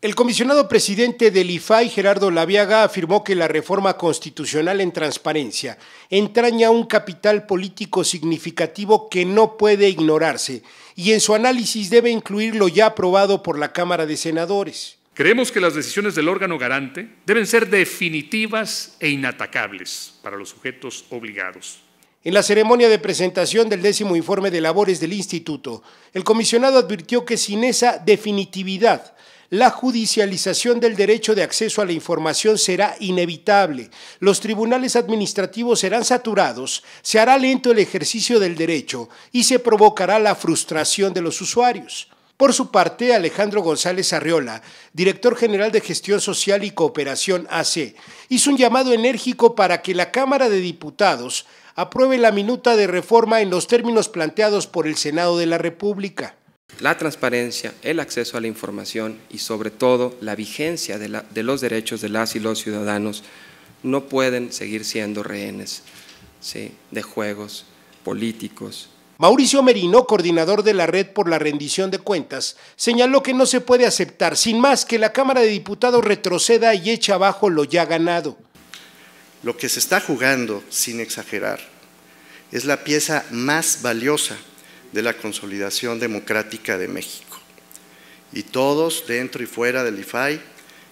El comisionado presidente del IFAI, Gerardo Laviaga, afirmó que la reforma constitucional en transparencia entraña un capital político significativo que no puede ignorarse y en su análisis debe incluir lo ya aprobado por la Cámara de Senadores. Creemos que las decisiones del órgano garante deben ser definitivas e inatacables para los sujetos obligados. En la ceremonia de presentación del décimo informe de labores del Instituto, el comisionado advirtió que sin esa definitividad, la judicialización del derecho de acceso a la información será inevitable, los tribunales administrativos serán saturados, se hará lento el ejercicio del derecho y se provocará la frustración de los usuarios. Por su parte, Alejandro González Arriola, director general de Gestión Social y Cooperación AC, hizo un llamado enérgico para que la Cámara de Diputados apruebe la minuta de reforma en los términos planteados por el Senado de la República la transparencia, el acceso a la información y sobre todo la vigencia de, los derechos de las y los ciudadanos no pueden seguir siendo rehenes de juegos políticos. Mauricio Merino, coordinador de la Red por la Rendición de Cuentas, señaló que no se puede aceptar, sin más, que la Cámara de Diputados retroceda y eche abajo lo ya ganado. Lo que se está jugando, sin exagerar, es la pieza más valiosa de la consolidación democrática de México. Y todos, dentro y fuera del IFAI,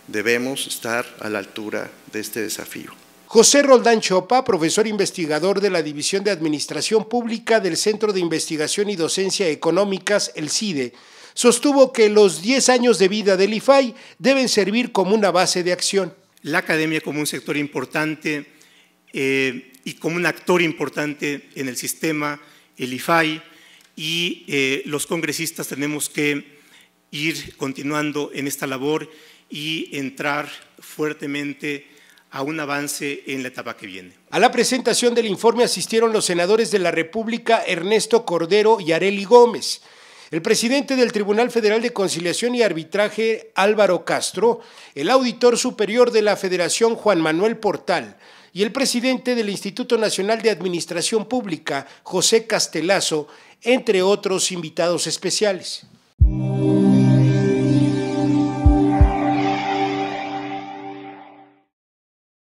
debemos estar a la altura de este desafío. José Roldán Chopa, profesor investigador de la División de Administración Pública del Centro de Investigación y Docencia Económicas, el CIDE, sostuvo que los 10 años de vida del IFAI deben servir como una base de acción. La academia como un sector importante eh, y como un actor importante en el sistema, el IFAI, y eh, los congresistas tenemos que ir continuando en esta labor y entrar fuertemente a un avance en la etapa que viene. A la presentación del informe asistieron los senadores de la República Ernesto Cordero y Areli Gómez, el presidente del Tribunal Federal de Conciliación y Arbitraje Álvaro Castro, el auditor superior de la Federación Juan Manuel Portal y el presidente del Instituto Nacional de Administración Pública José Castelazo entre otros invitados especiales.